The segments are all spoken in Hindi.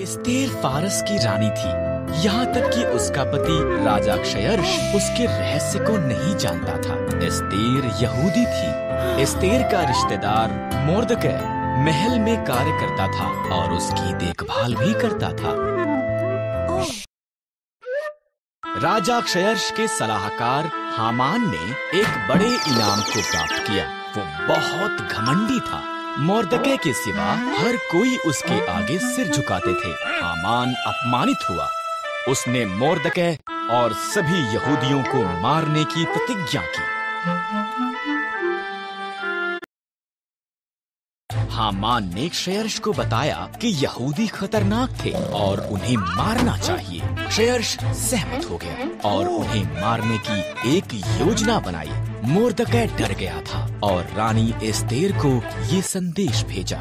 इस्तेर फारस की रानी थी। यहाँ तक कि उसका पति राजा क्षयर्ष उसके रहस्य को नहीं जानता था। इस्तेर यहूदी थी। इस्तेर का रिश्तेदार मोर्दके महल में कार्य करता था और उसकी देखभाल भी करता था। राजा क्षयर्ष के सलाहकार हामान ने एक बड़े इनाम को प्राप्त किया। वो बहुत घमंडी था। मोर्दके के सिवा हर कोई उसके आगे सिर झुकाते थे। हामान अपमानित हुआ। उसने मोरदके और सभी यहूदियों को मारने की प्रतिज्ञा की। हामान ने क्षयर्ष को बताया कि यहूदी खतरनाक थे और उन्हें मारना चाहिए। क्षयर्ष सहमत हो गया और उन्हें मारने की एक योजना बनाई। मोर्दकै डर गया था और रानी एस्तेर को ये संदेश भेजा।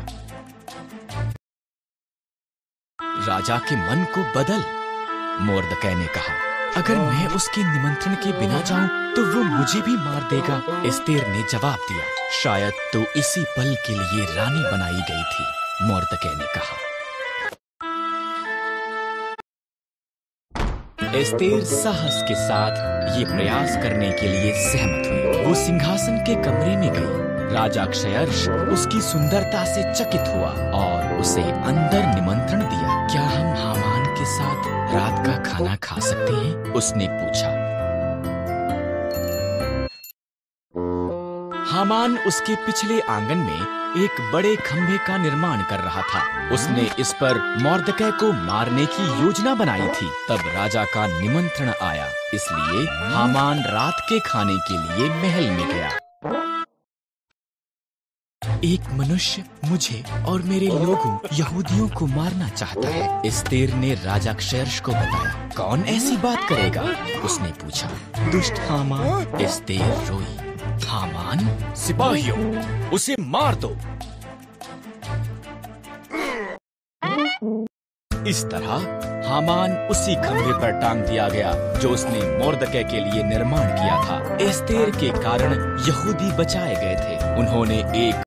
राजा के मन को बदल, मोर्दकै ने कहा अगर मैं उसके निमंत्रण के बिना जाऊँ तो वो मुझे भी मार देगा। एस्तेर ने जवाब दिया। शायद तो इसी पल के लिए रानी बनाई गई थी मोर्दकै ने कहा। एस्तेर साहस के साथ ये प्रयास करने के लिए सहमत हुई। वो सिंहासन के कमरे में गई। राजा क्षयर्ष उसकी सुंदरता से चकित हुआ और उसे अंदर निमंत्रण दिया। क्या हम हामान के साथ रात का खाना खा सकते हैं? उसने पूछा। हामान उसके पिछले आँगन में एक बड़े खंभे का निर्माण कर रहा था। उसने इस पर मोर्दकै को मारने की योजना बनाई थी। तब राजा का निमंत्रण आया। इसलिए हामान रात के खाने के लिए महल में गया। एक मनुष्य मुझे और मेरे लोगों, यहूदियों को मारना चाहता है। इस्तेर ने राजा क्षयर्ष को बताया, कौन ऐसी बात करेगा? उसने पूछा, दुष्ट हामान। इस्तेर रोई, हामान, सिपाहियों, उसे मार दो। इस तरह हामान उसी खंभे पर टांग दिया गया, जो उसने मोर्दकै के लिए निर्माण किया था। एस्तेर के कारण यहूदी बचाए गए थे। उन्होंने एक